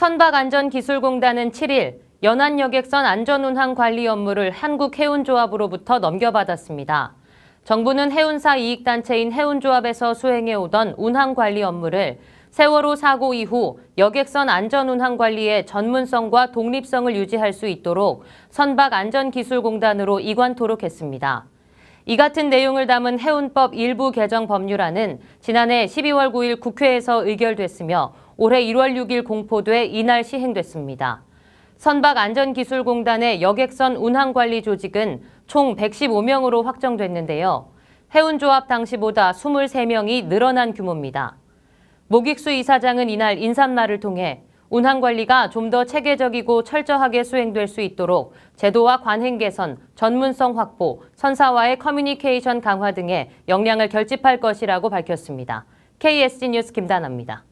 선박안전기술공단은 7일 연안여객선 안전운항 관리 업무를 한국해운조합으로부터 넘겨받았습니다. 정부는 해운사 이익단체인 해운조합에서 수행해오던 운항관리 업무를 세월호 사고 이후 여객선 안전운항 관리의 전문성과 독립성을 유지할 수 있도록 선박안전기술공단으로 이관토록 했습니다. 이 같은 내용을 담은 해운법 일부 개정 법률안은 지난해 12월 9일 국회에서 의결됐으며 올해 1월 6일 공포돼 이날 시행됐습니다. 선박안전기술공단의 여객선 운항관리 조직은 총 115명으로 확정됐는데요. 해운조합 당시보다 23명이 늘어난 규모입니다. 모익수 이사장은 이날 인사말을 통해 운항관리가 좀 더 체계적이고 철저하게 수행될 수 있도록 제도와 관행 개선, 전문성 확보, 선사와의 커뮤니케이션 강화 등의 역량을 결집할 것이라고 밝혔습니다. KSG 뉴스 김다나입니다.